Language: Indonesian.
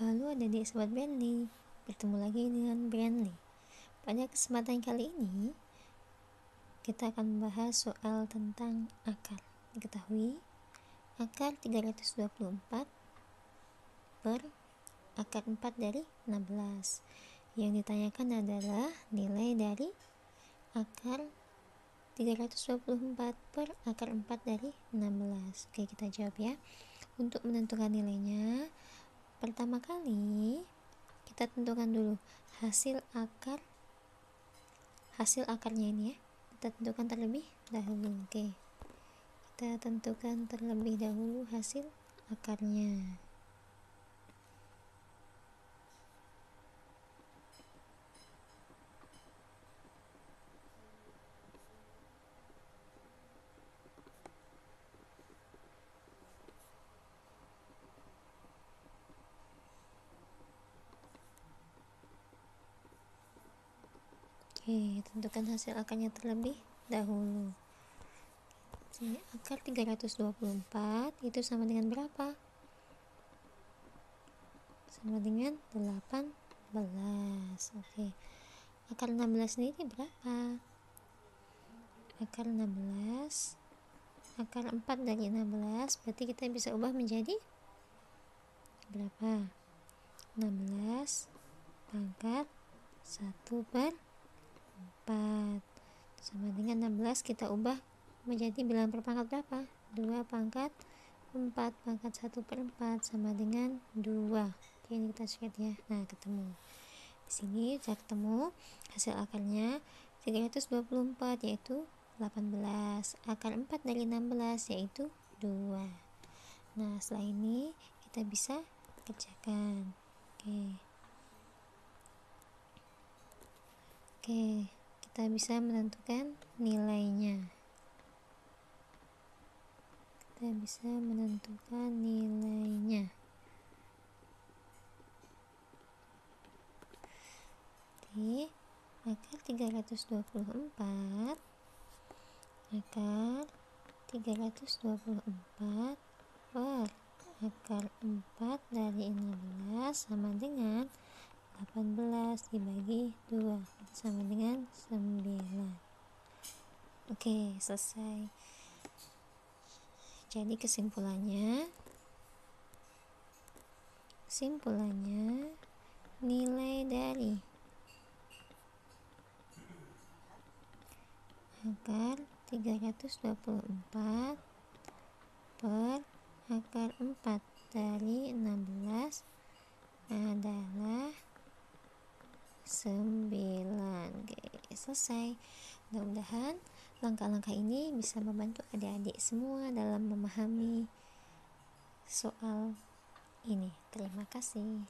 Halo adik-adik sobat Brandly Bertemu lagi dengan Brandly Pada kesempatan kali ini Kita akan membahas soal tentang akar. Diketahui Akar 324 Per akar 4 dari 16 Yang ditanyakan adalah nilai dari Akar 324 per akar 4 dari 16 Oke kita jawab ya. Untuk menentukan nilainya pertama kali kita tentukan dulu hasil akar hasil akarnya ini ya. Kita tentukan terlebih dahulu oke. Kita tentukan terlebih dahulu hasil akarnya Oke, tentukan hasil akarnya terlebih dahulu. Sini akar 324 itu sama dengan berapa? Sama dengan 18. Oke. Akar 16 ini berapa? Akar 16 akar 4 dari 16 berarti kita bisa ubah menjadi berapa? 16 pangkat 1 per 4 sama dengan 16 kita ubah menjadi bilangan per pangkat berapa? 2 pangkat 4 pangkat 1 per 4 sama dengan 2 oke ini kita cek ya. Nah ketemu. Di sini saya ketemu hasil akarnya 324 yaitu 18 akar 4 dari 16 yaitu 2 nah setelah ini kita bisa kerjakan. Oke Oke, kita bisa menentukan nilainya. Kita bisa menentukan nilainya. Oke, akar 324 akar 324 per akar 4 dari 16 sama dengan 18 dibagi 2 sama dengan 9 oke selesai. Jadi kesimpulannya kesimpulannya nilai dari akar 324 per akar 4 dari 16 adalah 9 Oke, selesai. Mudah-mudahan langkah-langkah ini bisa membantu adik-adik semua dalam memahami soal ini. Terima kasih